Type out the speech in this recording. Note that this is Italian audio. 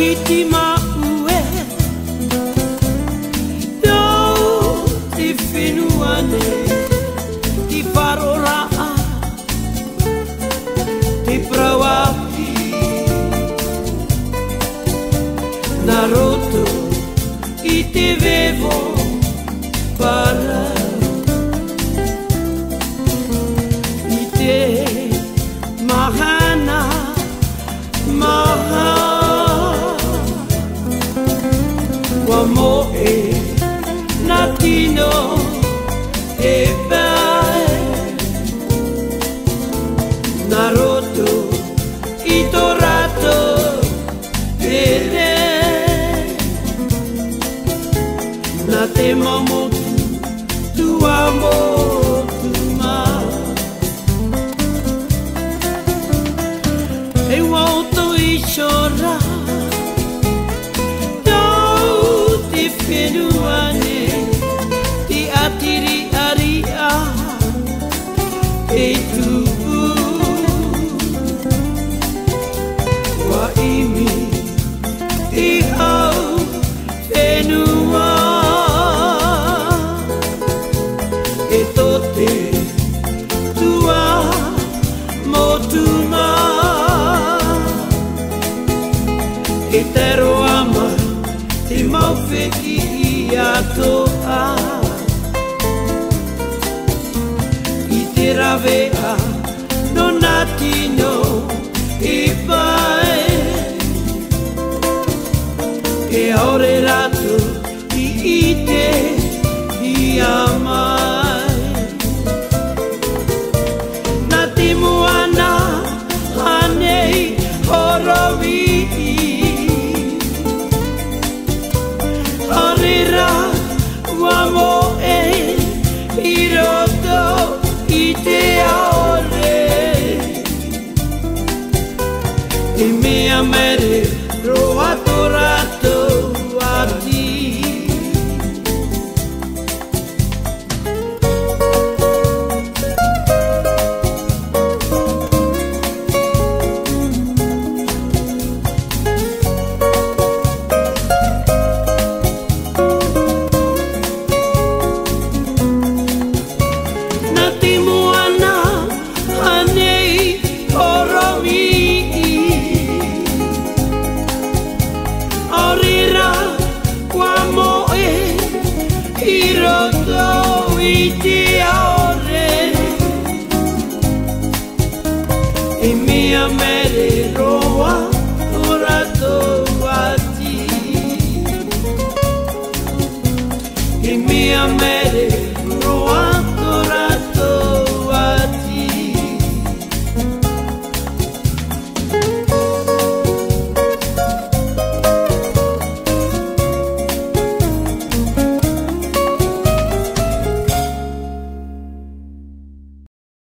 ritma ue. Tau ti finuane ti parola ti prawapi Naruto i te vei Mo e na tino e pai Naruto i to rato e re Na te mamotu tu amo whenuane Ti atiri aria E tu. Wa imi I hau whenua E tote tua motuma E te roama te mauwheki i atoa I Give me a minute.